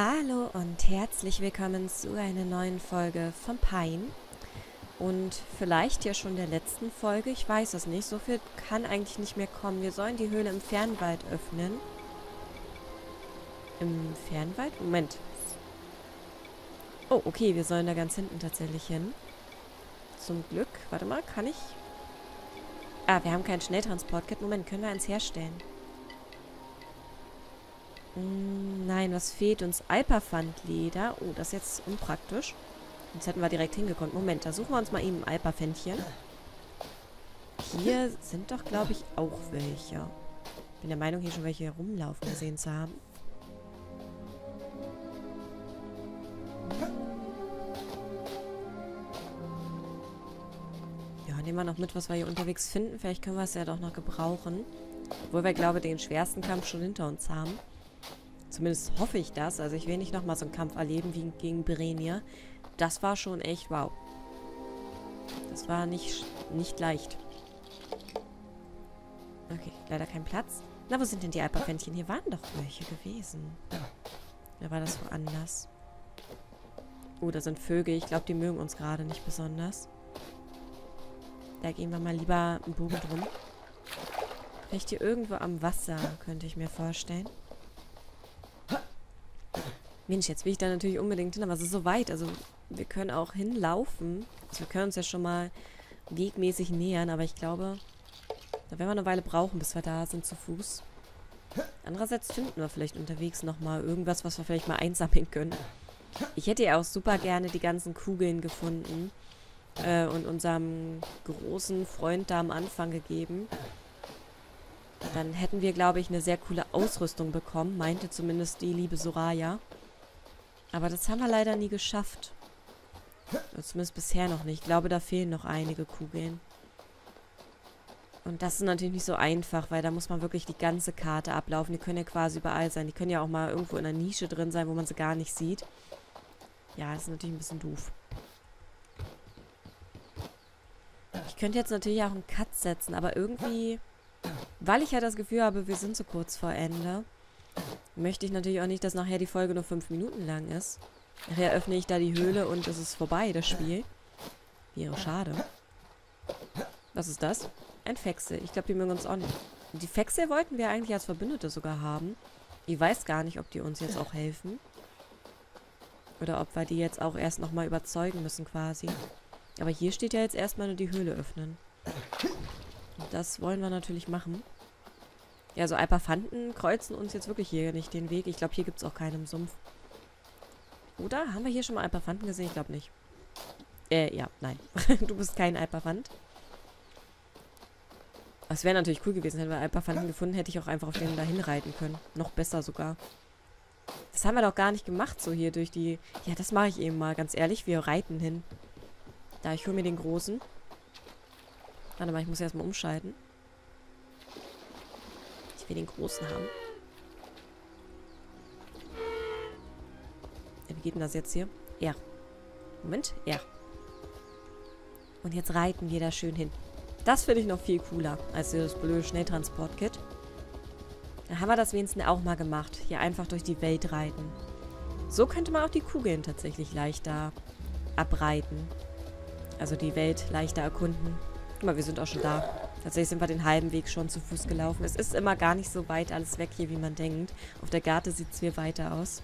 Hallo und herzlich willkommen zu einer neuen Folge von Pine. Und vielleicht ja schon der letzten Folge, ich weiß es nicht. So viel kann eigentlich nicht mehr kommen. Wir sollen die Höhle im Fernwald öffnen. Im Fernwald? Moment. Oh, okay, wir sollen da ganz hinten tatsächlich hin. Zum Glück. Warte mal, kann ich... Ah, wir haben kein Schnelltransportkit. Moment, können wir eins herstellen? Hm, nein, was fehlt uns? Alpafandleder. Oh, das ist jetzt unpraktisch. Jetzt hätten wir direkt hingekommen. Moment, da suchen wir uns mal eben ein Alpafändchen. Hier sind doch, glaube ich, auch welche. Bin der Meinung, hier schon welche rumlaufen gesehen zu haben. Ja, nehmen wir noch mit, was wir hier unterwegs finden. Vielleicht können wir es ja doch noch gebrauchen. Obwohl wir, glaube ich, den schwersten Kampf schon hinter uns haben. Zumindest hoffe ich das. Also ich will nicht nochmal so einen Kampf erleben wie gegen Berenia. Das war schon echt wow. Das war nicht, nicht leicht. Okay, leider kein Platz. Na, wo sind denn die Alpafändchen? Hier waren doch welche gewesen. Oder war das woanders? Oh, da sind Vögel. Ich glaube, die mögen uns gerade nicht besonders. Da gehen wir mal lieber einen Bogen drum. Vielleicht hier irgendwo am Wasser, könnte ich mir vorstellen. Mensch, jetzt will ich da natürlich unbedingt hin, aber es ist so weit. Also wir können auch hinlaufen. Also wir können uns ja schon mal wegmäßig nähern, aber ich glaube, da werden wir eine Weile brauchen, bis wir da sind zu Fuß. Andererseits finden wir vielleicht unterwegs nochmal irgendwas, was wir vielleicht mal einsammeln können. Ich hätte ja auch super gerne die ganzen Kugeln gefunden äh, und unserem großen Freund da am Anfang gegeben. Dann hätten wir, glaube ich, eine sehr coole Ausrüstung bekommen, meinte zumindest die liebe Soraya. Aber das haben wir leider nie geschafft. Zumindest bisher noch nicht. Ich glaube, da fehlen noch einige Kugeln. Und das ist natürlich nicht so einfach, weil da muss man wirklich die ganze Karte ablaufen. Die können ja quasi überall sein. Die können ja auch mal irgendwo in einer Nische drin sein, wo man sie gar nicht sieht. Ja, das ist natürlich ein bisschen doof. Ich könnte jetzt natürlich auch einen Cut setzen, aber irgendwie, weil ich ja das Gefühl habe, wir sind so kurz vor Ende, möchte ich natürlich auch nicht, dass nachher die Folge nur fünf Minuten lang ist. Nachher öffne ich da die Höhle und es ist vorbei, das Spiel. Wäre schade. Was ist das? Ein Fexel. Ich glaube, die mögen uns auch nicht. Die Fexel wollten wir eigentlich als Verbündete sogar haben. Ich weiß gar nicht, ob die uns jetzt auch helfen. Oder ob wir die jetzt auch erst nochmal überzeugen müssen quasi. Aber hier steht ja jetzt erstmal nur die Höhle öffnen. Und das wollen wir natürlich machen. Ja, so Alpafanten kreuzen uns jetzt wirklich hier nicht den Weg. Ich glaube, hier gibt es auch keinen im Sumpf. Oder? Haben wir hier schon mal Alpafanten gesehen? Ich glaube nicht. Äh, ja, nein. du bist kein Alpafant. Es wäre natürlich cool gewesen, hätten wir Alpafanten gefunden, hätte ich auch einfach auf denen dahin reiten können. Noch besser sogar. Das haben wir doch gar nicht gemacht, so hier durch die... Ja, das mache ich eben mal, ganz ehrlich. Wir reiten hin. Da, ich hole mir den großen. Warte mal, ich muss erstmal umschalten wir den großen haben. Wie geht denn das jetzt hier? Ja. Moment, ja. Und jetzt reiten wir da schön hin. Das finde ich noch viel cooler als das blöde Schnelltransport-Kit. Da haben wir das wenigstens auch mal gemacht. Hier einfach durch die Welt reiten. So könnte man auch die Kugeln tatsächlich leichter abreiten. Also die Welt leichter erkunden. Guck mal, wir sind auch schon da. Tatsächlich sind wir den halben Weg schon zu Fuß gelaufen. Es ist immer gar nicht so weit alles weg hier, wie man denkt. Auf der Garte sieht es viel weiter aus.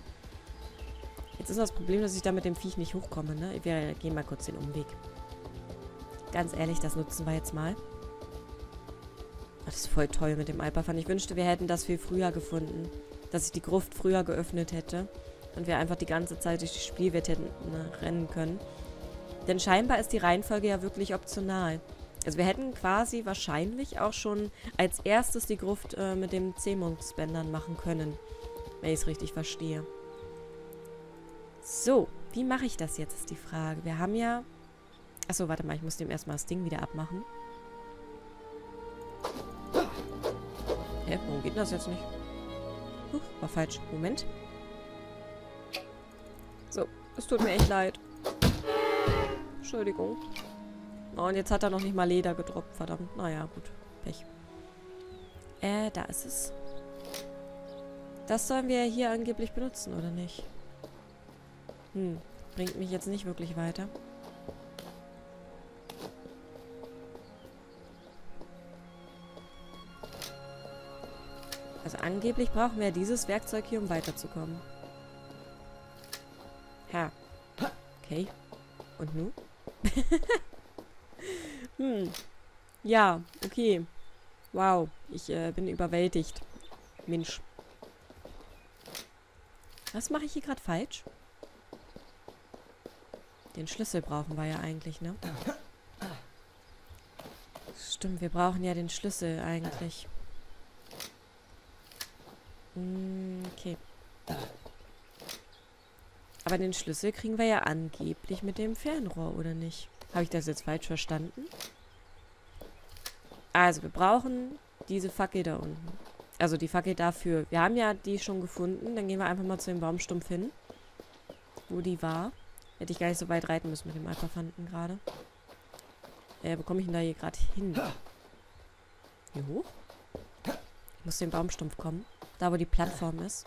Jetzt ist das Problem, dass ich da mit dem Viech nicht hochkomme, ne? Wir gehen mal kurz den Umweg. Ganz ehrlich, das nutzen wir jetzt mal. das ist voll toll mit dem Alpafan. Ich wünschte, wir hätten das viel früher gefunden. Dass ich die Gruft früher geöffnet hätte. Und wir einfach die ganze Zeit durch die Spielwelt hätten ne, rennen können. Denn scheinbar ist die Reihenfolge ja wirklich optional. Also wir hätten quasi wahrscheinlich auch schon als erstes die Gruft äh, mit dem Zähmungsbändern machen können. Wenn ich es richtig verstehe. So, wie mache ich das jetzt, ist die Frage. Wir haben ja... Achso, warte mal, ich muss dem erstmal das Ding wieder abmachen. Hä, warum geht das jetzt nicht? Huch, war falsch. Moment. So, es tut mir echt leid. Entschuldigung. Oh, und jetzt hat er noch nicht mal Leder gedroppt, verdammt. Naja, gut. Pech. Äh, da ist es. Das sollen wir hier angeblich benutzen, oder nicht? Hm, bringt mich jetzt nicht wirklich weiter. Also angeblich brauchen wir dieses Werkzeug hier, um weiterzukommen. Ha. Okay. Und nun? hm. Ja, okay. Wow, ich äh, bin überwältigt. Mensch. Was mache ich hier gerade falsch? Den Schlüssel brauchen wir ja eigentlich, ne? Stimmt, wir brauchen ja den Schlüssel eigentlich. Hm, okay. Aber den Schlüssel kriegen wir ja angeblich mit dem Fernrohr, oder nicht? Habe ich das jetzt falsch verstanden? Also, wir brauchen diese Fackel da unten. Also die Fackel dafür. Wir haben ja die schon gefunden. Dann gehen wir einfach mal zu dem Baumstumpf hin. Wo die war. Hätte ich gar nicht so weit reiten müssen mit dem Alpafanten gerade. Äh, komme ich denn da hier gerade hin? Hier hoch? Ich muss den Baumstumpf kommen. Da, wo die Plattform ist.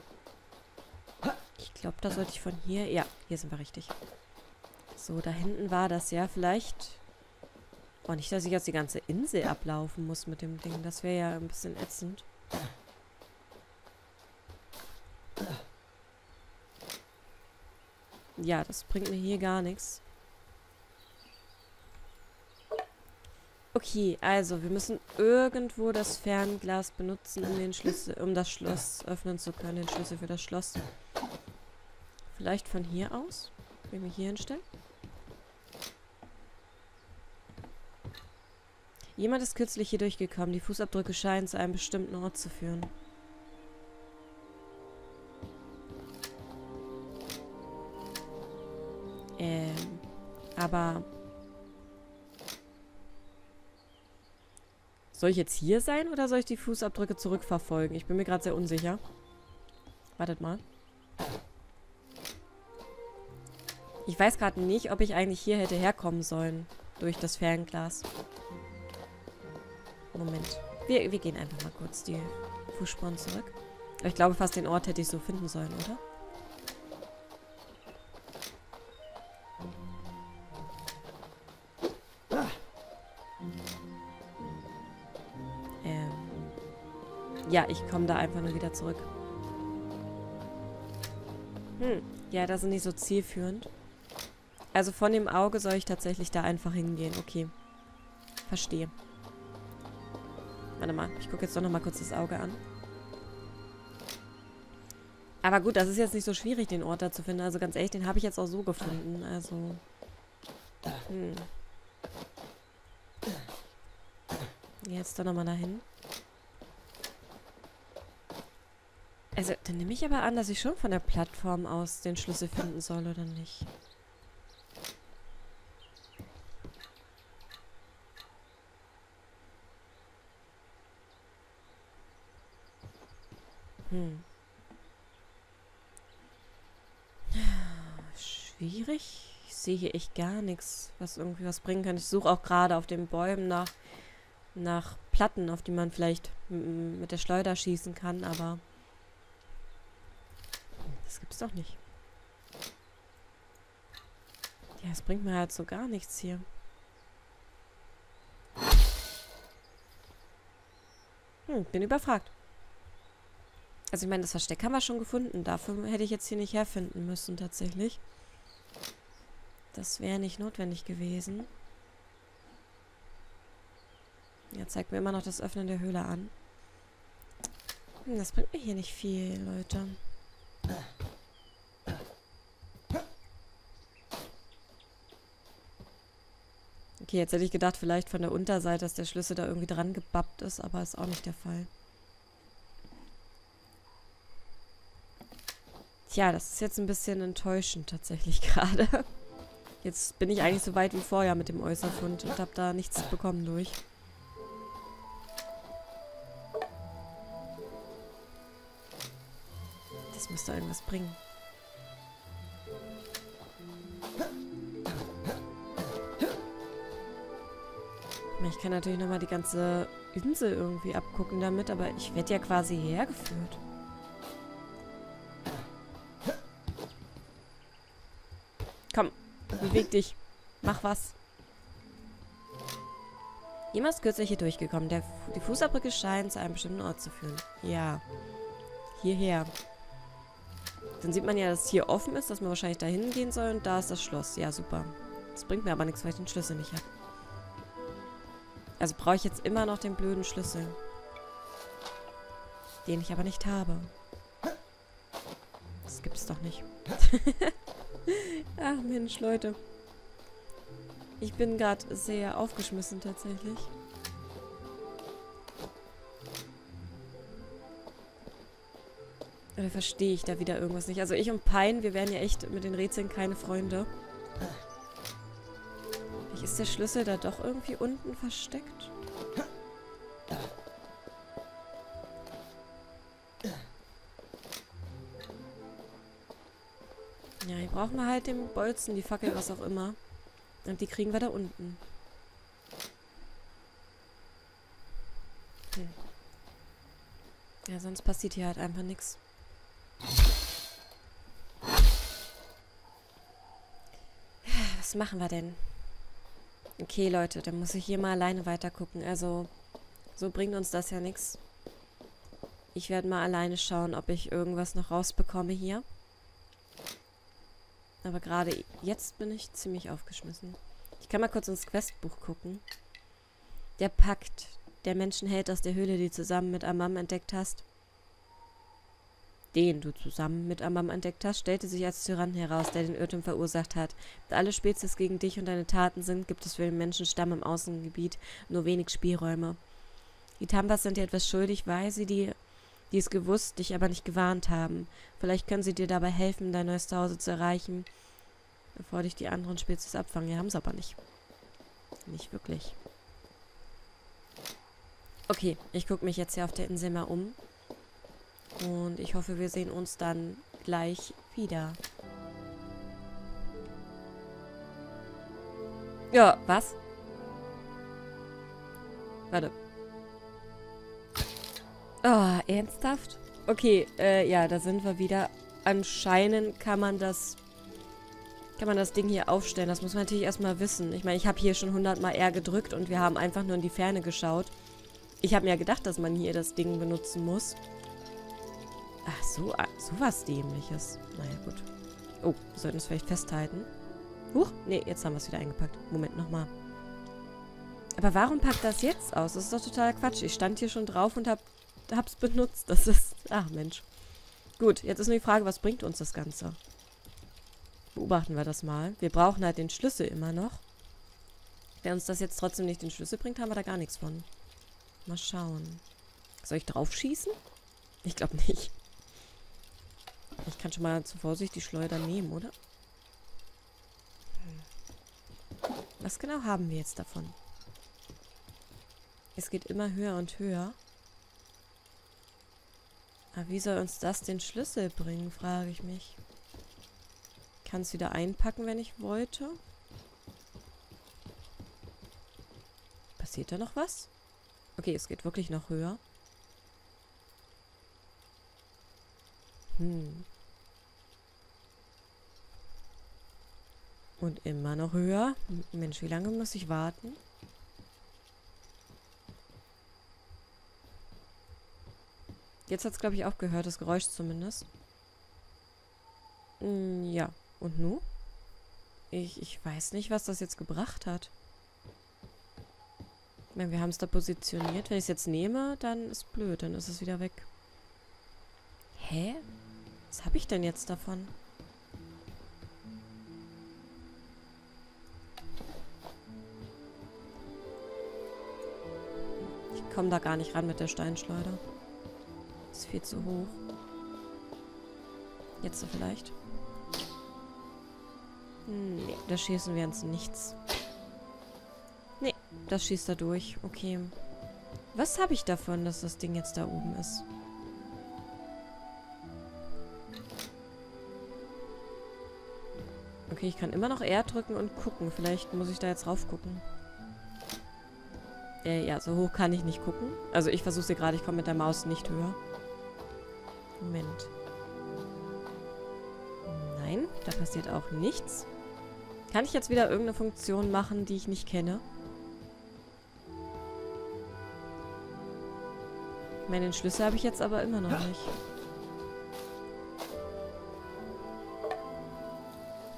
Ich glaube, da sollte ich von hier... Ja, hier sind wir richtig. So, da hinten war das ja. Vielleicht... Oh, nicht, dass ich jetzt die ganze Insel ablaufen muss mit dem Ding. Das wäre ja ein bisschen ätzend. Ja, das bringt mir hier gar nichts. Okay, also wir müssen irgendwo das Fernglas benutzen, um den Schlüssel, um das Schloss öffnen zu können, den Schlüssel für das Schloss. Vielleicht von hier aus? Wenn wir hier hinstellen? Jemand ist kürzlich hier durchgekommen. Die Fußabdrücke scheinen zu einem bestimmten Ort zu führen. Ähm, aber... Soll ich jetzt hier sein oder soll ich die Fußabdrücke zurückverfolgen? Ich bin mir gerade sehr unsicher. Wartet mal. Ich weiß gerade nicht, ob ich eigentlich hier hätte herkommen sollen. Durch das Fernglas. Moment. Wir, wir gehen einfach mal kurz die Fußspuren zurück. ich glaube, fast den Ort hätte ich so finden sollen, oder? Ähm. Ja, ich komme da einfach nur wieder zurück. Hm. Ja, das ist nicht so zielführend. Also von dem Auge soll ich tatsächlich da einfach hingehen. Okay. Verstehe. Warte mal, ich gucke jetzt doch noch mal kurz das Auge an. Aber gut, das ist jetzt nicht so schwierig, den Ort da zu finden. Also ganz ehrlich, den habe ich jetzt auch so gefunden. Also. Hm. Jetzt doch nochmal dahin. Also, dann nehme ich aber an, dass ich schon von der Plattform aus den Schlüssel finden soll, oder nicht? Hm. Schwierig. Ich sehe hier echt gar nichts, was irgendwie was bringen kann. Ich suche auch gerade auf den Bäumen nach, nach Platten, auf die man vielleicht mit der Schleuder schießen kann, aber das gibt's doch nicht. Ja, es bringt mir halt so gar nichts hier. Hm, bin überfragt. Also ich meine, das Versteck haben wir schon gefunden. Dafür hätte ich jetzt hier nicht herfinden müssen, tatsächlich. Das wäre nicht notwendig gewesen. Ja, zeigt mir immer noch das Öffnen der Höhle an. Hm, das bringt mir hier nicht viel, Leute. Okay, jetzt hätte ich gedacht, vielleicht von der Unterseite, dass der Schlüssel da irgendwie dran gebappt ist, aber ist auch nicht der Fall. Tja, das ist jetzt ein bisschen enttäuschend tatsächlich gerade. Jetzt bin ich eigentlich so weit wie vorher mit dem Äußerfund und habe da nichts bekommen durch. Das müsste irgendwas bringen. Ich kann natürlich nochmal die ganze Insel irgendwie abgucken damit, aber ich werde ja quasi hergeführt. Beweg dich. Mach was. Jemand ist kürzlich hier durchgekommen. Der, die Fußabdrücke scheinen zu einem bestimmten Ort zu führen. Ja. Hierher. Dann sieht man ja, dass hier offen ist, dass man wahrscheinlich da hingehen soll. Und da ist das Schloss. Ja, super. Das bringt mir aber nichts, weil ich den Schlüssel nicht habe. Also brauche ich jetzt immer noch den blöden Schlüssel. Den ich aber nicht habe. Das gibt es doch nicht. Ach Mensch, Leute. Ich bin gerade sehr aufgeschmissen tatsächlich. Oder verstehe ich da wieder irgendwas nicht? Also ich und Pein, wir wären ja echt mit den Rätseln keine Freunde. Vielleicht ist der Schlüssel da doch irgendwie unten versteckt. Hier brauchen wir halt den Bolzen, die Fackel, was auch immer. Und die kriegen wir da unten. Hm. Ja, sonst passiert hier halt einfach nichts. Was machen wir denn? Okay, Leute, dann muss ich hier mal alleine weiter gucken. Also, so bringt uns das ja nichts. Ich werde mal alleine schauen, ob ich irgendwas noch rausbekomme hier. Aber gerade jetzt bin ich ziemlich aufgeschmissen. Ich kann mal kurz ins Questbuch gucken. Der Pakt. Der Menschenheld aus der Höhle, die du zusammen mit Amam entdeckt hast. Den du zusammen mit Amam entdeckt hast, stellte sich als Tyrann heraus, der den Irrtum verursacht hat. Da alle Spezies gegen dich und deine Taten sind, gibt es für den Menschenstamm im Außengebiet nur wenig Spielräume. Die Tambas sind dir etwas schuldig, weil sie die, die es gewusst, dich aber nicht gewarnt haben. Vielleicht können sie dir dabei helfen, dein neues Zuhause zu erreichen bevor dich die anderen Spezies abfangen. Ja, haben sie aber nicht. Nicht wirklich. Okay, ich gucke mich jetzt hier auf der Insel mal um. Und ich hoffe, wir sehen uns dann gleich wieder. Ja, was? Warte. Oh, ernsthaft? Okay, äh, ja, da sind wir wieder. Anscheinend kann man das kann man das Ding hier aufstellen? Das muss man natürlich erstmal wissen. Ich meine, ich habe hier schon hundertmal R gedrückt und wir haben einfach nur in die Ferne geschaut. Ich habe mir ja gedacht, dass man hier das Ding benutzen muss. Ach, so, ah, so was Dämliches. Naja, gut. Oh, wir sollten es vielleicht festhalten. Huch, nee, jetzt haben wir es wieder eingepackt. Moment, nochmal. Aber warum packt das jetzt aus? Das ist doch totaler Quatsch. Ich stand hier schon drauf und hab, hab's benutzt. Das ist... Ach, Mensch. Gut, jetzt ist nur die Frage, was bringt uns das Ganze? Beobachten wir das mal. Wir brauchen halt den Schlüssel immer noch. Wenn uns das jetzt trotzdem nicht den Schlüssel bringt, haben wir da gar nichts von. Mal schauen. Soll ich drauf schießen? Ich glaube nicht. Ich kann schon mal zur Vorsicht die Schleuder nehmen, oder? Was genau haben wir jetzt davon? Es geht immer höher und höher. Aber wie soll uns das den Schlüssel bringen, frage ich mich kann es wieder einpacken, wenn ich wollte. Passiert da noch was? Okay, es geht wirklich noch höher. Hm. Und immer noch höher. Mensch, wie lange muss ich warten? Jetzt hat es, glaube ich, aufgehört, das Geräusch zumindest. Hm, ja. Und nu? Ich, ich weiß nicht, was das jetzt gebracht hat. Ich meine, wir haben es da positioniert. Wenn ich es jetzt nehme, dann ist blöd. Dann ist es wieder weg. Hä? Was habe ich denn jetzt davon? Ich komme da gar nicht ran mit der Steinschleuder. Viel zu hoch. Jetzt so vielleicht. Nee, da schießen wir ins Nichts. Nee, das schießt er durch. Okay. Was habe ich davon, dass das Ding jetzt da oben ist? Okay, ich kann immer noch R drücken und gucken. Vielleicht muss ich da jetzt rauf gucken. Äh, ja, so hoch kann ich nicht gucken. Also ich versuche sie gerade, ich komme mit der Maus nicht höher. Moment. Nein, da passiert auch nichts. Kann ich jetzt wieder irgendeine Funktion machen, die ich nicht kenne? Meinen Schlüssel habe ich jetzt aber immer noch nicht.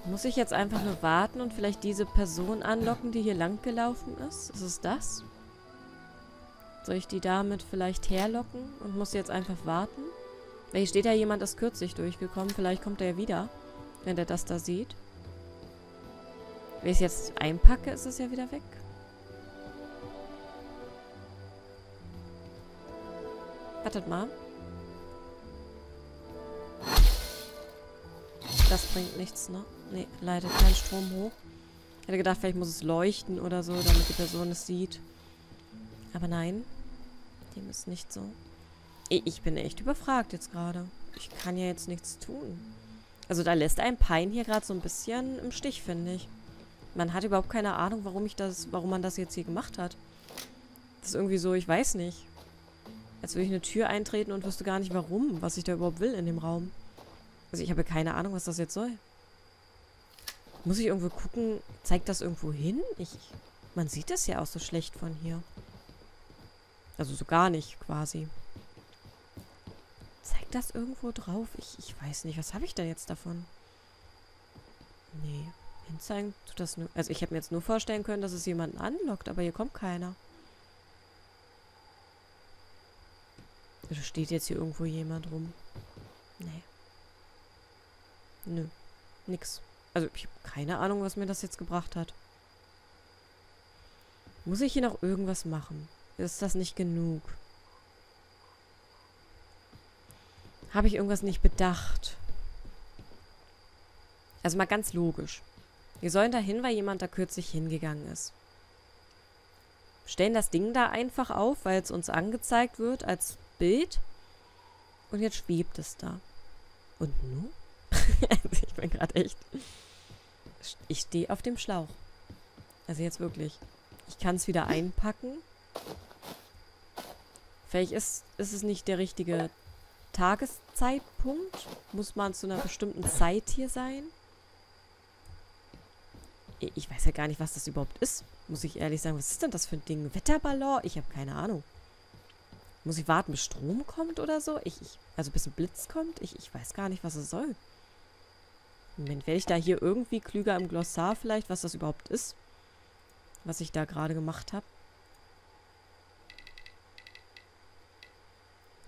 Muss ich jetzt einfach nur warten und vielleicht diese Person anlocken, die hier lang gelaufen ist? Ist es das? Soll ich die damit vielleicht herlocken und muss jetzt einfach warten? Hier steht ja jemand, ist kürzlich durchgekommen. Vielleicht kommt er ja wieder, wenn der das da sieht. Wenn ich es jetzt einpacke, ist es ja wieder weg. Wartet mal. Das bringt nichts, ne? Ne, leider kein Strom hoch. Ich hätte gedacht, vielleicht muss es leuchten oder so, damit die Person es sieht. Aber nein. Dem ist nicht so. Ich bin echt überfragt jetzt gerade. Ich kann ja jetzt nichts tun. Also da lässt ein Pein hier gerade so ein bisschen im Stich, finde ich. Man hat überhaupt keine Ahnung, warum ich das, warum man das jetzt hier gemacht hat. Das ist irgendwie so, ich weiß nicht. Als würde ich eine Tür eintreten und wüsste gar nicht warum, was ich da überhaupt will in dem Raum. Also ich habe keine Ahnung, was das jetzt soll. Muss ich irgendwo gucken, zeigt das irgendwo hin? Ich, man sieht das ja auch so schlecht von hier. Also so gar nicht, quasi. Zeigt das irgendwo drauf? Ich, ich weiß nicht. Was habe ich denn jetzt davon? Nee. Hinzeigen tut das nur... Also ich hätte mir jetzt nur vorstellen können, dass es jemanden anlockt, aber hier kommt keiner. Also steht jetzt hier irgendwo jemand rum? Nee. Nö. Nix. Also ich habe keine Ahnung, was mir das jetzt gebracht hat. Muss ich hier noch irgendwas machen? Ist das nicht genug? Habe ich irgendwas nicht bedacht? Also mal ganz logisch. Wir sollen dahin, weil jemand da kürzlich hingegangen ist. Stellen das Ding da einfach auf, weil es uns angezeigt wird als Bild. Und jetzt schwebt es da. Und nun? ich bin gerade echt... Ich stehe auf dem Schlauch. Also jetzt wirklich. Ich kann es wieder einpacken. Vielleicht ist, ist es nicht der richtige Tageszeitpunkt. Muss man zu einer bestimmten Zeit hier sein? Ich weiß ja gar nicht, was das überhaupt ist. Muss ich ehrlich sagen. Was ist denn das für ein Ding? Wetterballon? Ich habe keine Ahnung. Muss ich warten, bis Strom kommt oder so? Ich, ich, also bis ein Blitz kommt? Ich, ich weiß gar nicht, was es soll. Moment, werde ich da hier irgendwie klüger im Glossar vielleicht, was das überhaupt ist? Was ich da gerade gemacht habe?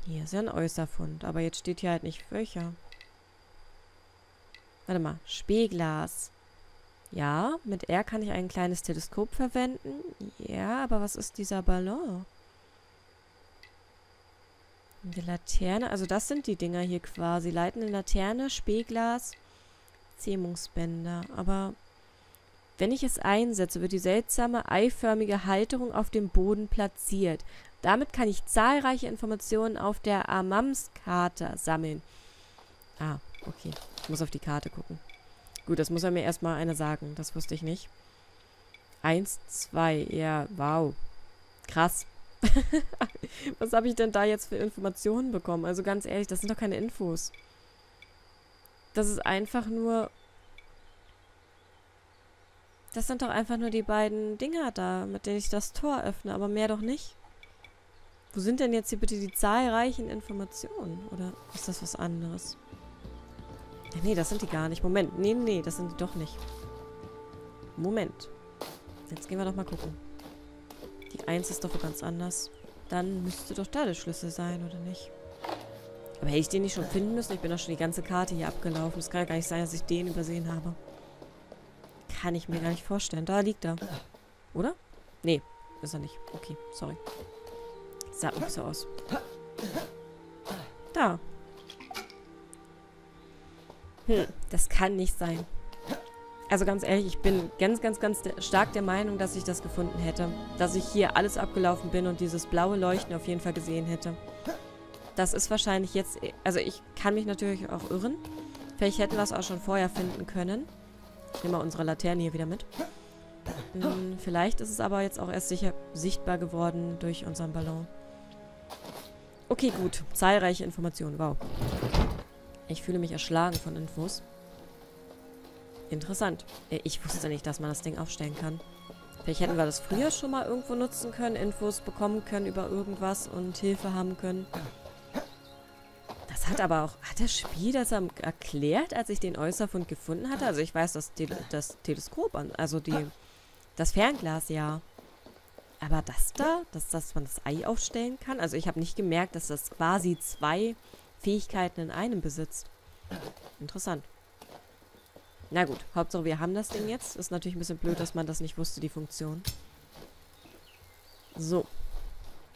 Hier ist ja ein Äußerfund, aber jetzt steht hier halt nicht welcher. Warte mal, Spielglas. Ja, mit R kann ich ein kleines Teleskop verwenden. Ja, aber was ist dieser Ballon? Die Laterne, also das sind die Dinger hier quasi. Leitende Laterne, Spielglas, Zähmungsbänder. Aber wenn ich es einsetze, wird die seltsame eiförmige Halterung auf dem Boden platziert. Damit kann ich zahlreiche Informationen auf der Amams-Karte sammeln. Ah, okay. Ich muss auf die Karte gucken. Gut, das muss er mir erstmal einer sagen. Das wusste ich nicht. Eins, zwei, ja, wow. Krass. Was habe ich denn da jetzt für Informationen bekommen? Also ganz ehrlich, das sind doch keine Infos. Das ist einfach nur... Das sind doch einfach nur die beiden Dinger da, mit denen ich das Tor öffne, aber mehr doch nicht. Wo sind denn jetzt hier bitte die zahlreichen Informationen? Oder ist das was anderes? Ja, nee, das sind die gar nicht. Moment. Nee, nee, das sind die doch nicht. Moment. Jetzt gehen wir doch mal gucken. Die 1 ist doch ganz anders. Dann müsste doch da der Schlüssel sein, oder nicht? Aber hätte ich den nicht schon finden müssen? Ich bin doch schon die ganze Karte hier abgelaufen. Es kann ja gar nicht sein, dass ich den übersehen habe. Kann ich mir gar nicht vorstellen. Da liegt er. Oder? Nee, ist er nicht. Okay, sorry. Sah nicht so aus. Da. Hm, das kann nicht sein. Also ganz ehrlich, ich bin ganz, ganz, ganz stark der Meinung, dass ich das gefunden hätte. Dass ich hier alles abgelaufen bin und dieses blaue Leuchten auf jeden Fall gesehen hätte. Das ist wahrscheinlich jetzt... Also ich kann mich natürlich auch irren. Vielleicht hätten wir es auch schon vorher finden können. Ich nehme mal unsere Laterne hier wieder mit. Hm, vielleicht ist es aber jetzt auch erst sicher sichtbar geworden durch unseren Ballon. Okay, gut. Zahlreiche Informationen. Wow. Ich fühle mich erschlagen von Infos. Interessant. Ich wusste nicht, dass man das Ding aufstellen kann. Vielleicht hätten wir das früher schon mal irgendwo nutzen können, Infos bekommen können über irgendwas und Hilfe haben können. Das hat aber auch... Hat das Spiel das erklärt, als ich den Äußerfund gefunden hatte? Also ich weiß, dass das Teleskop, also die, das Fernglas, ja. Aber das da, dass, dass man das Ei aufstellen kann? Also ich habe nicht gemerkt, dass das quasi zwei Fähigkeiten in einem besitzt. Interessant. Na gut, Hauptsache wir haben das Ding jetzt. Ist natürlich ein bisschen blöd, dass man das nicht wusste, die Funktion. So.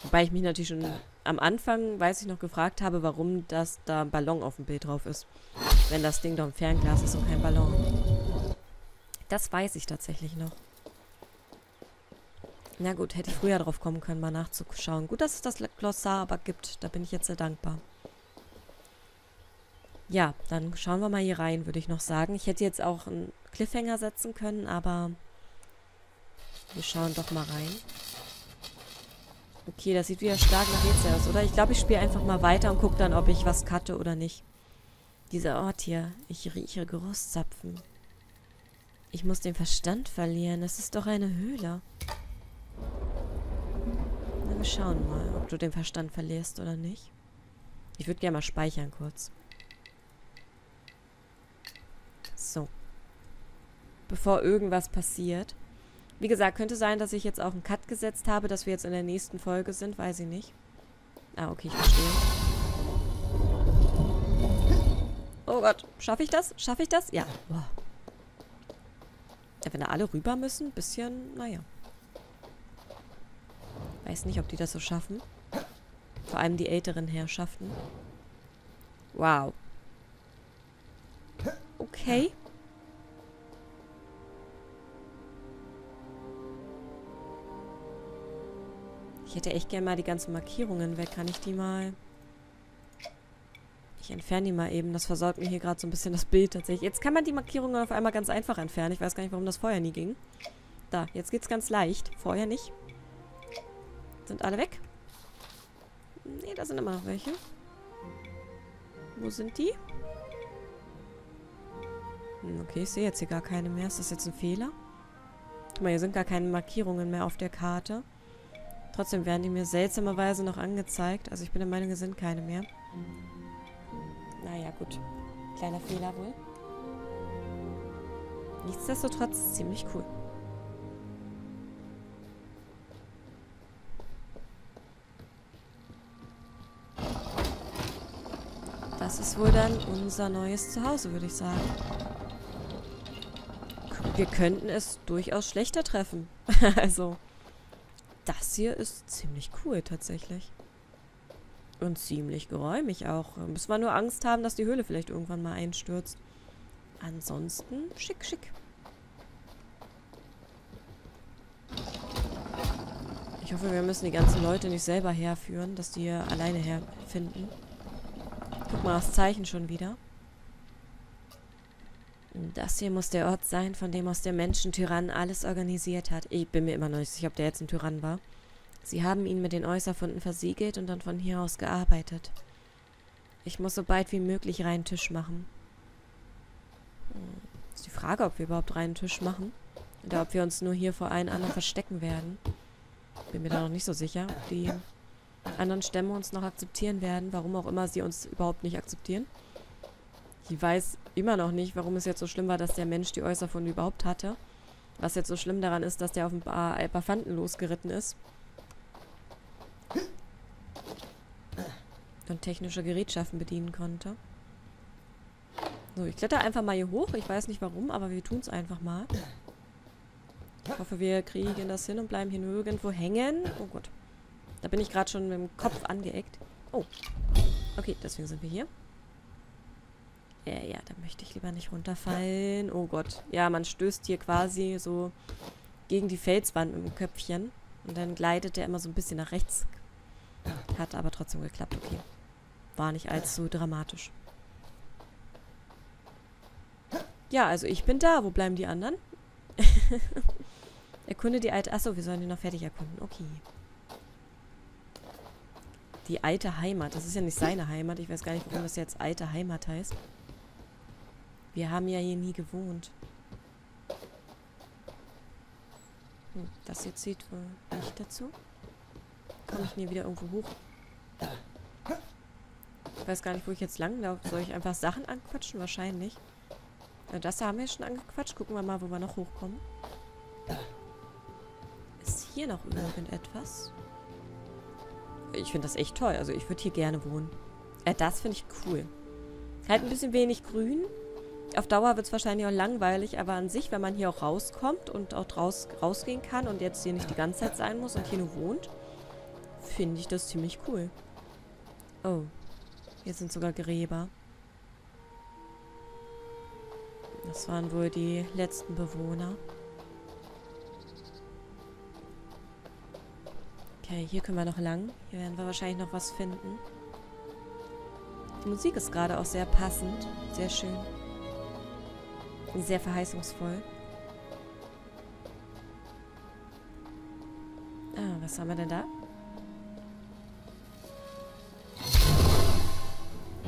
Wobei ich mich natürlich schon am Anfang, weiß ich noch, gefragt habe, warum das da ein Ballon auf dem Bild drauf ist. Wenn das Ding doch ein Fernglas ist und kein Ballon. Das weiß ich tatsächlich noch. Na gut, hätte ich früher drauf kommen können, mal nachzuschauen. Gut, dass es das Glossar aber gibt. Da bin ich jetzt sehr dankbar. Ja, dann schauen wir mal hier rein, würde ich noch sagen. Ich hätte jetzt auch einen Cliffhanger setzen können, aber wir schauen doch mal rein. Okay, das sieht wieder stark nach Rätsel aus, oder? Ich glaube, ich spiele einfach mal weiter und gucke dann, ob ich was cutte oder nicht. Dieser Ort hier. Ich rieche Geruchszapfen. Ich muss den Verstand verlieren. Es ist doch eine Höhle. Wir schauen mal, ob du den Verstand verlierst oder nicht. Ich würde gerne mal speichern kurz. So. Bevor irgendwas passiert. Wie gesagt, könnte sein, dass ich jetzt auch einen Cut gesetzt habe, dass wir jetzt in der nächsten Folge sind. Weiß ich nicht. Ah, okay, ich verstehe. Oh Gott, schaffe ich das? Schaffe ich das? Ja. Boah. ja. Wenn da alle rüber müssen, bisschen, naja. Weiß nicht, ob die das so schaffen. Vor allem die älteren Herrschaften. Wow. Okay. Ich hätte echt gerne mal die ganzen Markierungen weg. Kann ich die mal... Ich entferne die mal eben. Das versorgt mir hier gerade so ein bisschen das Bild tatsächlich. Jetzt kann man die Markierungen auf einmal ganz einfach entfernen. Ich weiß gar nicht, warum das vorher nie ging. Da, jetzt geht's ganz leicht. Vorher nicht. Sind alle weg? Ne, da sind immer noch welche. Wo sind die? Hm, okay, ich sehe jetzt hier gar keine mehr. Ist das jetzt ein Fehler? Guck mal, hier sind gar keine Markierungen mehr auf der Karte. Trotzdem werden die mir seltsamerweise noch angezeigt. Also ich bin der Meinung, es sind keine mehr. Naja, gut. Kleiner Fehler wohl. Nichtsdestotrotz ziemlich cool. Das ist wohl dann unser neues Zuhause, würde ich sagen. Wir könnten es durchaus schlechter treffen. also, das hier ist ziemlich cool tatsächlich. Und ziemlich geräumig auch. Müssen wir nur Angst haben, dass die Höhle vielleicht irgendwann mal einstürzt. Ansonsten schick, schick. Ich hoffe, wir müssen die ganzen Leute nicht selber herführen, dass die hier alleine herfinden. Guck mal, das Zeichen schon wieder. Das hier muss der Ort sein, von dem aus der Menschentyrann alles organisiert hat. Ich bin mir immer noch nicht sicher, ob der jetzt ein Tyrann war. Sie haben ihn mit den Äußerfunden versiegelt und dann von hier aus gearbeitet. Ich muss so bald wie möglich reinen Tisch machen. Hm, ist die Frage, ob wir überhaupt reinen Tisch machen. Oder ob wir uns nur hier vor allen anderen verstecken werden. Bin mir da noch nicht so sicher, ob die anderen Stämme uns noch akzeptieren werden. Warum auch immer sie uns überhaupt nicht akzeptieren. Ich weiß immer noch nicht, warum es jetzt so schlimm war, dass der Mensch die Äußerfunde überhaupt hatte. Was jetzt so schlimm daran ist, dass der auf ein paar Alpafanten losgeritten ist. Und technische Gerätschaften bedienen konnte. So, ich kletter einfach mal hier hoch. Ich weiß nicht warum, aber wir tun es einfach mal. Ich hoffe, wir kriegen das hin und bleiben hier nirgendwo hängen. Oh Gott. Da bin ich gerade schon mit dem Kopf angeeckt. Oh. Okay, deswegen sind wir hier. Ja, ja, da möchte ich lieber nicht runterfallen. Oh Gott. Ja, man stößt hier quasi so gegen die Felswand mit dem Köpfchen. Und dann gleitet der immer so ein bisschen nach rechts. Hat aber trotzdem geklappt, okay. War nicht allzu dramatisch. Ja, also ich bin da. Wo bleiben die anderen? Erkunde die alte... Achso, wir sollen die noch fertig erkunden. Okay. Die alte Heimat. Das ist ja nicht seine Heimat. Ich weiß gar nicht, warum das jetzt alte Heimat heißt. Wir haben ja hier nie gewohnt. Hm, das jetzt sieht wohl nicht dazu. Komme ich hier wieder irgendwo hoch? Ich weiß gar nicht, wo ich jetzt langlaufe. Soll ich einfach Sachen anquatschen? Wahrscheinlich. Das haben wir schon angequatscht. Gucken wir mal, wo wir noch hochkommen. Ist hier noch irgendetwas? etwas? Ich finde das echt toll. Also ich würde hier gerne wohnen. Äh, das finde ich cool. Halt ein bisschen wenig grün. Auf Dauer wird es wahrscheinlich auch langweilig, aber an sich, wenn man hier auch rauskommt und auch raus, rausgehen kann und jetzt hier nicht die ganze Zeit sein muss und hier nur wohnt, finde ich das ziemlich cool. Oh, hier sind sogar Gräber. Das waren wohl die letzten Bewohner. Okay, hier können wir noch lang. Hier werden wir wahrscheinlich noch was finden. Die Musik ist gerade auch sehr passend. Sehr schön. Sehr verheißungsvoll. Ah, was haben wir denn da?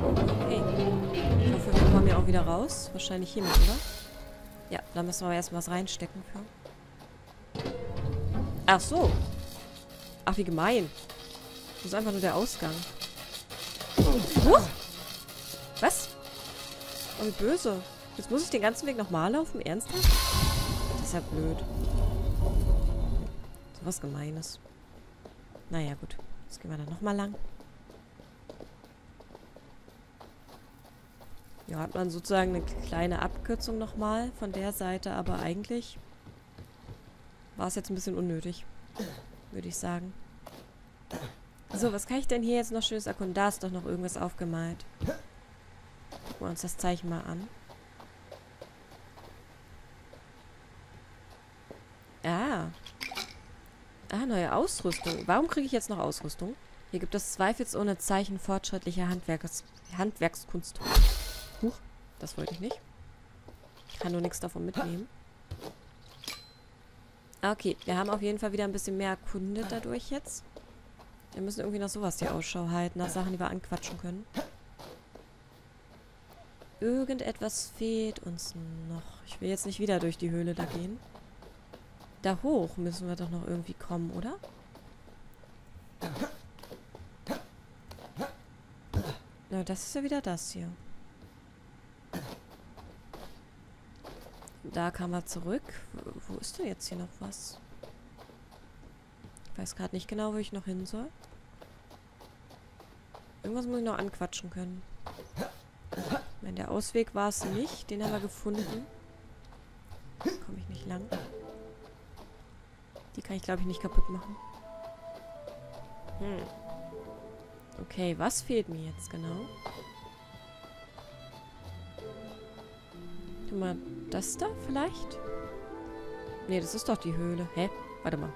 Okay. Ich hoffe, wir kommen ja auch wieder raus. Wahrscheinlich hiermit, oder? Ja, da müssen wir aber erstmal was reinstecken für. Ach so. Ach, wie gemein. Das ist einfach nur der Ausgang. Huch! Was? Oh, wie böse. Jetzt muss ich den ganzen Weg nochmal laufen? Ernsthaft? Das ist ja blöd. So was Gemeines. Naja, gut. Jetzt gehen wir dann nochmal lang. Ja, hat man sozusagen eine kleine Abkürzung nochmal von der Seite, aber eigentlich war es jetzt ein bisschen unnötig, würde ich sagen. So, was kann ich denn hier jetzt noch schönes erkunden? Da ist doch noch irgendwas aufgemalt. Gucken wir uns das Zeichen mal an. Ah. Ah, neue Ausrüstung. Warum kriege ich jetzt noch Ausrüstung? Hier gibt es zweifelsohne Zeichen fortschrittlicher Handwerks Handwerkskunst. Huch, das wollte ich nicht. Ich kann nur nichts davon mitnehmen. Okay, wir haben auf jeden Fall wieder ein bisschen mehr erkundet dadurch jetzt. Wir müssen irgendwie nach sowas die Ausschau halten, nach Sachen, die wir anquatschen können. Irgendetwas fehlt uns noch. Ich will jetzt nicht wieder durch die Höhle da gehen. Da hoch müssen wir doch noch irgendwie kommen, oder? Na, das ist ja wieder das hier. Da kam er zurück. Wo ist denn jetzt hier noch was? Ich weiß gerade nicht genau, wo ich noch hin soll. Irgendwas muss ich noch anquatschen können. Wenn der Ausweg war es nicht. Den haben wir gefunden. Komme ich nicht lang. Die kann ich, glaube ich, nicht kaputt machen. Hm. Okay, was fehlt mir jetzt genau? Tu mal, das da vielleicht? Nee, das ist doch die Höhle. Hä? Warte mal.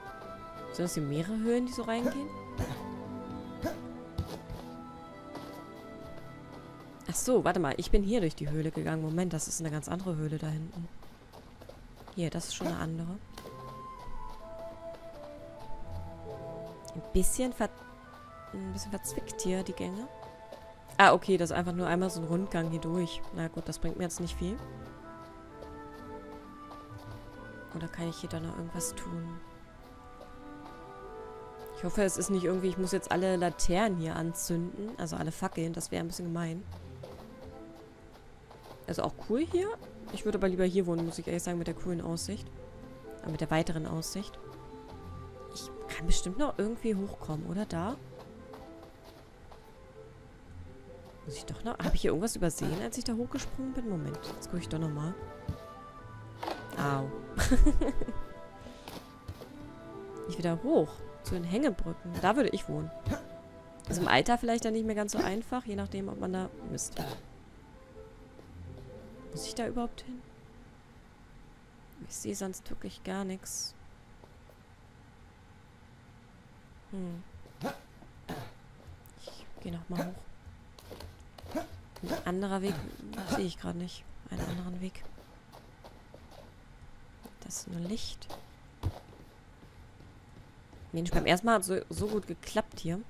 Sind das hier mehrere Höhlen, die so reingehen? Ach so, warte mal. Ich bin hier durch die Höhle gegangen. Moment, das ist eine ganz andere Höhle da hinten. Hier, das ist schon eine andere. Ein bisschen, ver ein bisschen verzwickt hier, die Gänge. Ah, okay, das ist einfach nur einmal so ein Rundgang hier durch. Na gut, das bringt mir jetzt nicht viel. Oder kann ich hier dann noch irgendwas tun? Ich hoffe, es ist nicht irgendwie, ich muss jetzt alle Laternen hier anzünden. Also alle Fackeln, das wäre ein bisschen gemein. Also auch cool hier. Ich würde aber lieber hier wohnen, muss ich ehrlich sagen, mit der coolen Aussicht. Aber mit der weiteren Aussicht. Ich kann bestimmt noch irgendwie hochkommen, oder? Da? Muss ich doch noch... Habe ich hier irgendwas übersehen, als ich da hochgesprungen bin? Moment, jetzt gucke ich doch nochmal. Au. ich wieder hoch. Zu den Hängebrücken. Da würde ich wohnen. Ist im Alter vielleicht dann nicht mehr ganz so einfach, je nachdem, ob man da... Mist. Muss ich da überhaupt hin? Ich sehe sonst wirklich gar nichts. Hm. Ich gehe nochmal hoch. Ein anderer Weg sehe ich gerade nicht. Einen anderen Weg. Das ist nur Licht. Mensch, beim ersten Mal hat es so, so gut geklappt hier.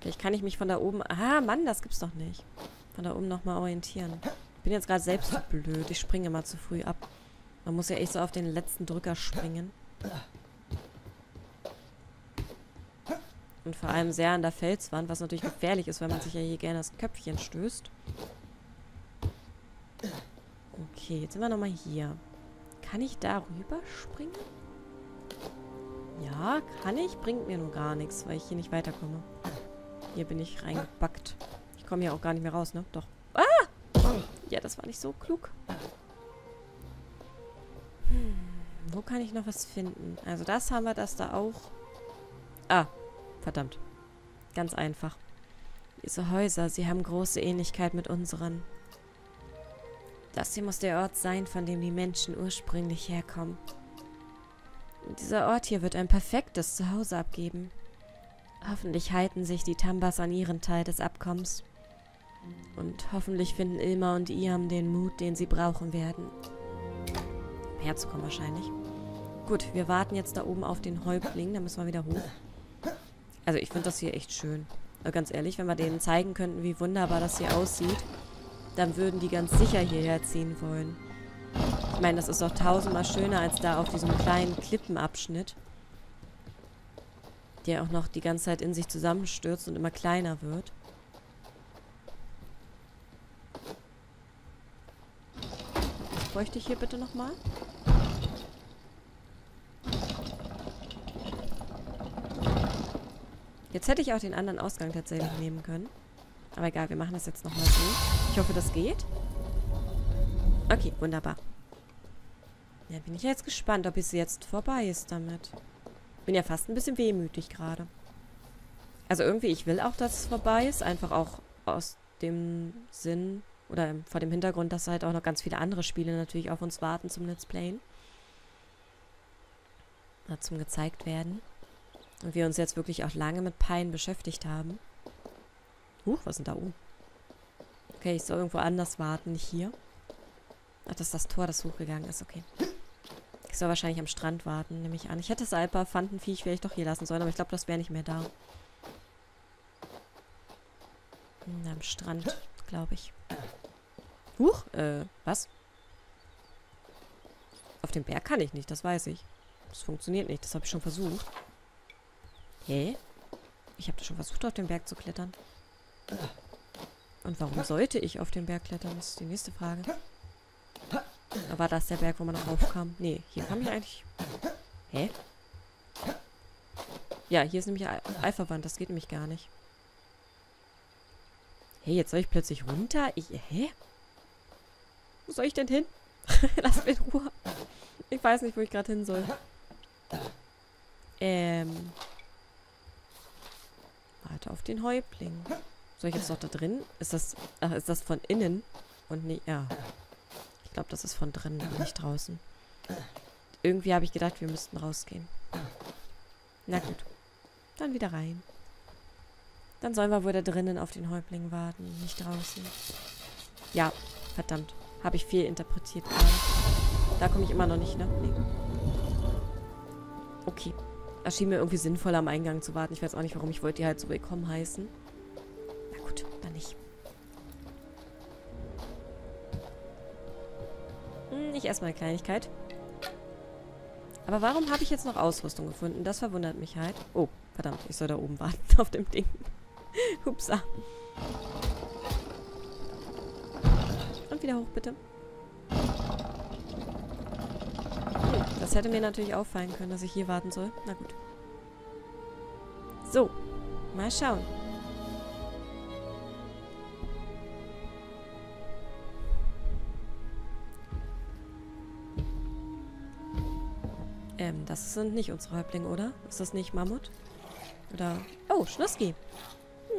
Vielleicht kann ich mich von da oben... Ah, Mann, das gibt's doch nicht. Von da oben nochmal orientieren. Ich bin jetzt gerade selbst zu blöd. Ich springe immer zu früh ab. Man muss ja echt so auf den letzten Drücker springen. Und vor allem sehr an der Felswand, was natürlich gefährlich ist, weil man sich ja hier gerne das Köpfchen stößt. Okay, jetzt sind wir nochmal hier. Kann ich da rüber springen? Ja, kann ich. Bringt mir nur gar nichts, weil ich hier nicht weiterkomme. Hier bin ich reingebackt. Ich komme hier auch gar nicht mehr raus, ne? Doch. Ah! Ja, das war nicht so klug. Hm, wo kann ich noch was finden? Also das haben wir, das da auch. Ah, verdammt. Ganz einfach. Diese Häuser, sie haben große Ähnlichkeit mit unseren. Das hier muss der Ort sein, von dem die Menschen ursprünglich herkommen. Dieser Ort hier wird ein perfektes Zuhause abgeben. Hoffentlich halten sich die Tambas an ihren Teil des Abkommens. Und hoffentlich finden Ilma und Iam den Mut, den sie brauchen werden. Herzukommen wahrscheinlich. Gut, wir warten jetzt da oben auf den Häuptling. Da müssen wir wieder hoch. Also ich finde das hier echt schön. Aber ganz ehrlich, wenn wir denen zeigen könnten, wie wunderbar das hier aussieht, dann würden die ganz sicher hierher ziehen wollen. Ich meine, das ist doch tausendmal schöner als da auf diesem kleinen Klippenabschnitt, der auch noch die ganze Zeit in sich zusammenstürzt und immer kleiner wird. Was bräuchte ich hier bitte nochmal? Jetzt hätte ich auch den anderen Ausgang tatsächlich nehmen können. Aber egal, wir machen das jetzt nochmal so. Ich hoffe, das geht. Okay, wunderbar. Ja, bin ich jetzt gespannt, ob es jetzt vorbei ist damit. Bin ja fast ein bisschen wehmütig gerade. Also irgendwie, ich will auch, dass es vorbei ist. Einfach auch aus dem Sinn oder vor dem Hintergrund, dass halt auch noch ganz viele andere Spiele natürlich auf uns warten zum Let's Playen. Zum gezeigt werden. Und wir uns jetzt wirklich auch lange mit Pein beschäftigt haben. Huch, was ist denn da oben? Okay, ich soll irgendwo anders warten, nicht hier. Ach, das ist das Tor, das hochgegangen ist, okay. Ich soll wahrscheinlich am Strand warten, nehme ich an. Ich hätte das Alpa-Fandenviech vielleicht doch hier lassen sollen, aber ich glaube, das wäre nicht mehr da. Hm, am Strand, glaube ich. Huch, äh, was? Auf dem Berg kann ich nicht, das weiß ich. Das funktioniert nicht, das habe ich schon versucht. Hä? Ich habe schon versucht, auf den Berg zu klettern. Und warum sollte ich auf den Berg klettern? Das ist die nächste Frage. War das der Berg, wo man raufkam? Nee, hier kam ich eigentlich... Hä? Ja, hier ist nämlich Eiferwand. Das geht nämlich gar nicht. Hey, jetzt soll ich plötzlich runter? Ich, hä? Wo soll ich denn hin? Lass mich in Ruhe. Ich weiß nicht, wo ich gerade hin soll. Ähm... Warte auf den Häuptling. Soll ich jetzt noch da drin? Ist das, ach, ist das von innen? Und nicht, ja. Ich glaube, das ist von drinnen, nicht draußen. Irgendwie habe ich gedacht, wir müssten rausgehen. Na gut. Dann wieder rein. Dann sollen wir wohl da drinnen auf den Häuptling warten, nicht draußen. Ja, verdammt. Habe ich viel interpretiert. Da komme ich immer noch nicht, ne? Nee. Okay. Erschien mir irgendwie sinnvoll, am Eingang zu warten. Ich weiß auch nicht, warum. Ich wollte die halt so willkommen heißen. Ich esse mal eine Kleinigkeit. Aber warum habe ich jetzt noch Ausrüstung gefunden? Das verwundert mich halt. Oh, verdammt. Ich soll da oben warten auf dem Ding. Hupsa. Und wieder hoch, bitte. Hm, das hätte mir natürlich auffallen können, dass ich hier warten soll. Na gut. So, mal schauen. Das sind nicht unsere Häuptlinge, oder? Ist das nicht Mammut? Oder... Oh, Schnuski.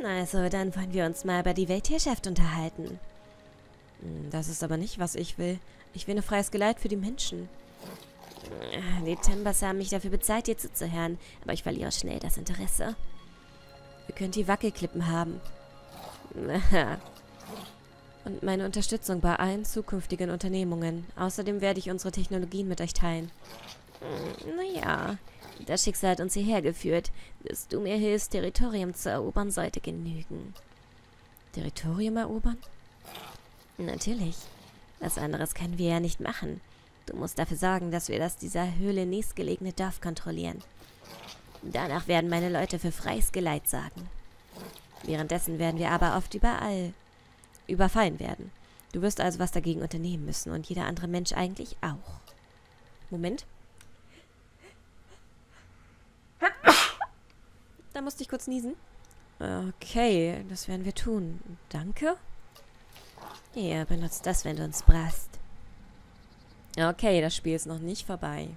Also, dann wollen wir uns mal über die Weltherrschaft unterhalten. Hm, das ist aber nicht, was ich will. Ich will ein freies Geleit für die Menschen. Die Timbers haben mich dafür bezahlt, dir zuzuhören, aber ich verliere schnell das Interesse. Wir können die Wackelklippen haben. Und meine Unterstützung bei allen zukünftigen Unternehmungen. Außerdem werde ich unsere Technologien mit euch teilen. Naja, das Schicksal hat uns hierher geführt. Dass du mir hilfst, Territorium zu erobern, sollte genügen. Territorium erobern? Natürlich. Was anderes können wir ja nicht machen. Du musst dafür sorgen, dass wir das dieser Höhle nächstgelegene Dorf kontrollieren. Danach werden meine Leute für freies Geleit sorgen. Währenddessen werden wir aber oft überall überfallen werden. Du wirst also was dagegen unternehmen müssen und jeder andere Mensch eigentlich auch. Moment. Da musste ich kurz niesen. Okay, das werden wir tun. Danke. Ja, benutzt das, wenn du uns brauchst. Okay, das Spiel ist noch nicht vorbei.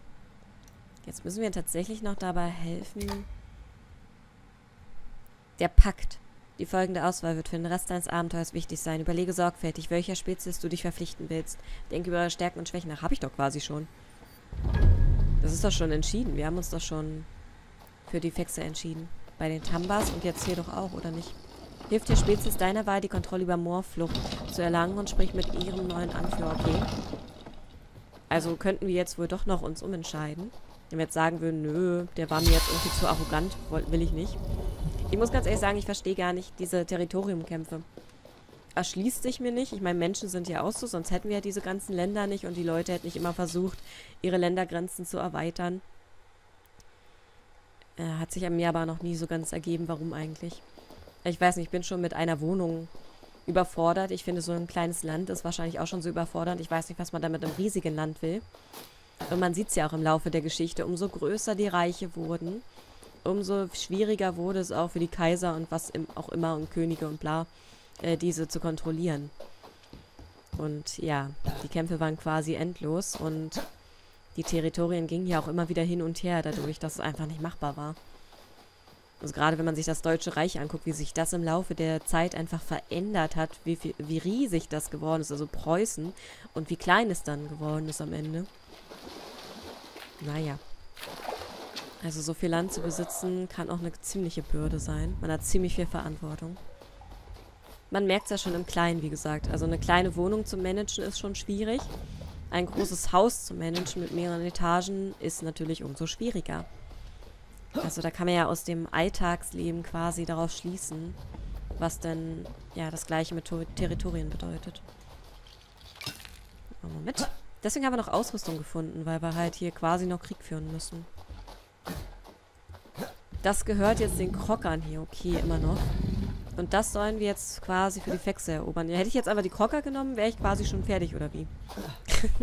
Jetzt müssen wir tatsächlich noch dabei helfen. Der Pakt. Die folgende Auswahl wird für den Rest deines Abenteuers wichtig sein. Überlege sorgfältig, welcher Spezies du dich verpflichten willst. Denke über Stärken und Schwächen nach. Habe ich doch quasi schon. Das ist doch schon entschieden. Wir haben uns doch schon für die Fexe entschieden. Bei den Tambas und jetzt hier doch auch, oder nicht? Hilft dir Spezies deiner Wahl, die Kontrolle über Moorflucht zu erlangen und spricht mit ihrem neuen Anführer, okay? Also könnten wir jetzt wohl doch noch uns umentscheiden. Wenn wir jetzt sagen würden, nö, der war mir jetzt irgendwie zu arrogant, will ich nicht. Ich muss ganz ehrlich sagen, ich verstehe gar nicht diese Territoriumkämpfe. Erschließt sich mir nicht. Ich meine, Menschen sind ja auch so, sonst hätten wir ja diese ganzen Länder nicht und die Leute hätten nicht immer versucht, ihre Ländergrenzen zu erweitern. Äh, hat sich an mir aber noch nie so ganz ergeben, warum eigentlich. Ich weiß nicht, ich bin schon mit einer Wohnung überfordert. Ich finde, so ein kleines Land ist wahrscheinlich auch schon so überfordernd. Ich weiß nicht, was man damit im riesigen Land will. Und man sieht es ja auch im Laufe der Geschichte. Umso größer die Reiche wurden, umso schwieriger wurde es auch für die Kaiser und was im, auch immer und Könige und bla, äh, diese zu kontrollieren. Und ja, die Kämpfe waren quasi endlos und die Territorien gingen ja auch immer wieder hin und her, dadurch, dass es einfach nicht machbar war. Also gerade wenn man sich das Deutsche Reich anguckt, wie sich das im Laufe der Zeit einfach verändert hat, wie, viel, wie riesig das geworden ist, also Preußen, und wie klein es dann geworden ist am Ende. Naja. Also so viel Land zu besitzen, kann auch eine ziemliche Bürde sein. Man hat ziemlich viel Verantwortung. Man merkt es ja schon im Kleinen, wie gesagt. Also eine kleine Wohnung zu managen ist schon schwierig. Ein großes Haus zu managen mit mehreren Etagen ist natürlich umso schwieriger. Also da kann man ja aus dem Alltagsleben quasi darauf schließen, was denn ja das gleiche mit Territorien bedeutet. Moment. Deswegen haben wir noch Ausrüstung gefunden, weil wir halt hier quasi noch Krieg führen müssen. Das gehört jetzt den Krockern hier, okay, immer noch. Und das sollen wir jetzt quasi für die Fexe erobern. Ja, hätte ich jetzt aber die Krocker genommen, wäre ich quasi schon fertig, oder wie?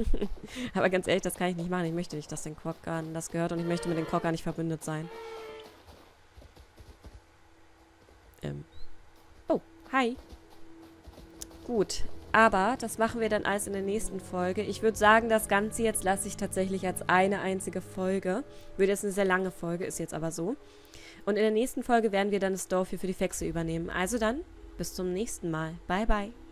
aber ganz ehrlich, das kann ich nicht machen. Ich möchte nicht, dass den Krockern das gehört und ich möchte mit den Krockern nicht verbündet sein. Ähm. Oh, hi. Gut, aber das machen wir dann alles in der nächsten Folge. Ich würde sagen, das Ganze jetzt lasse ich tatsächlich als eine einzige Folge. Würde jetzt eine sehr lange Folge, ist jetzt aber so. Und in der nächsten Folge werden wir dann das Dorf hier für die Fexe übernehmen. Also dann, bis zum nächsten Mal. Bye, bye.